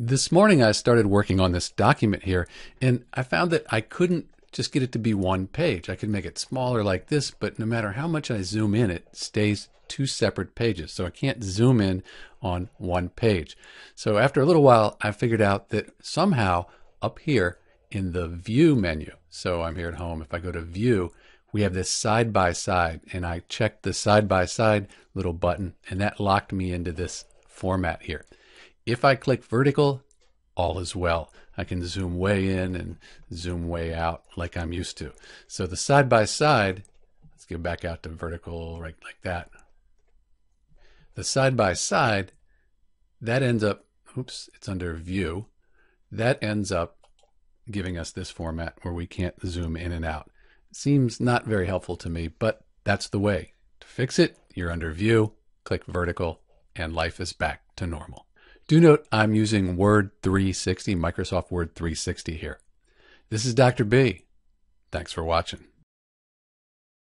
This morning I started working on this document here and I found that I couldn't just get it to be one page. I could make it smaller like this, but no matter how much I zoom in, it stays two separate pages. So I can't zoom in on one page. So after a little while, I figured out that somehow up here in the view menu, so I'm here at home, if I go to view, we have this side by side and I checked the side by side little button and that locked me into this format here. If I click vertical, all is well. I can zoom way in and zoom way out like I'm used to. So the side by side, let's get back out to vertical right like that. The side by side, that ends up, oops, it's under view. That ends up giving us this format where we can't zoom in and out. Seems not very helpful to me, but that's the way. To fix it, you're under view, click vertical, and life is back to normal. Do note I'm using Word 360, Microsoft Word 360 here. This is Dr. B. Thanks for watching.